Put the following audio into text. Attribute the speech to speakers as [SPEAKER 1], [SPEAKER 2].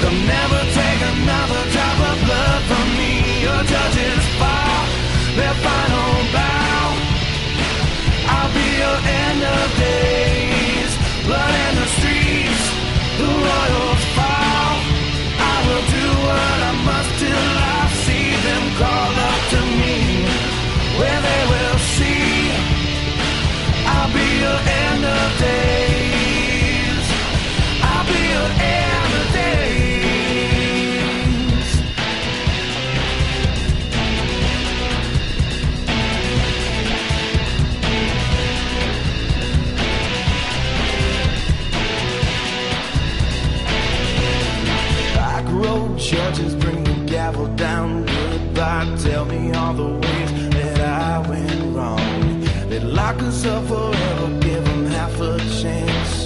[SPEAKER 1] They'll never take another drop of blood from me. Your judges their final bow. I'll be your end of day. road judges bring the gavel down. Goodbye, tell me all the ways that I went wrong. They lock us up forever, give them half a chance.